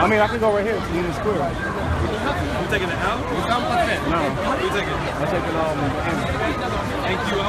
I mean, I can go right here. Union Square. You taking it out? No, You taking it? I'm taking um. Thank you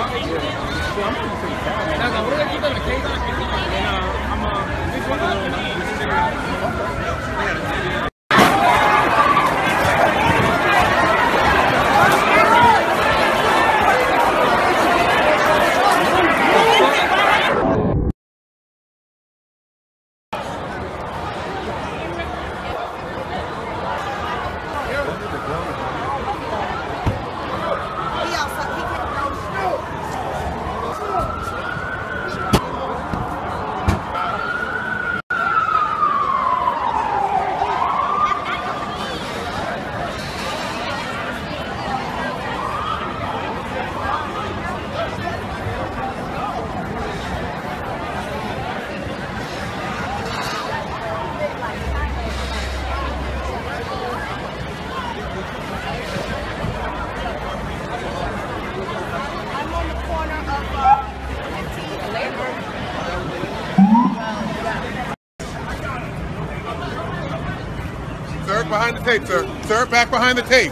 Sir, behind the tape, sir. Sir, back behind the tape.